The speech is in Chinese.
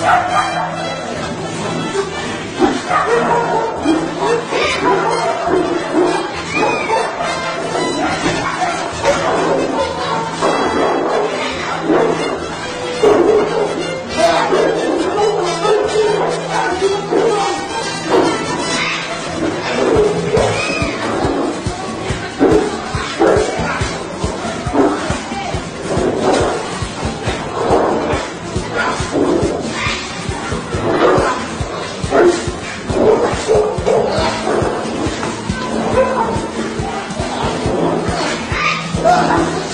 小 Ah!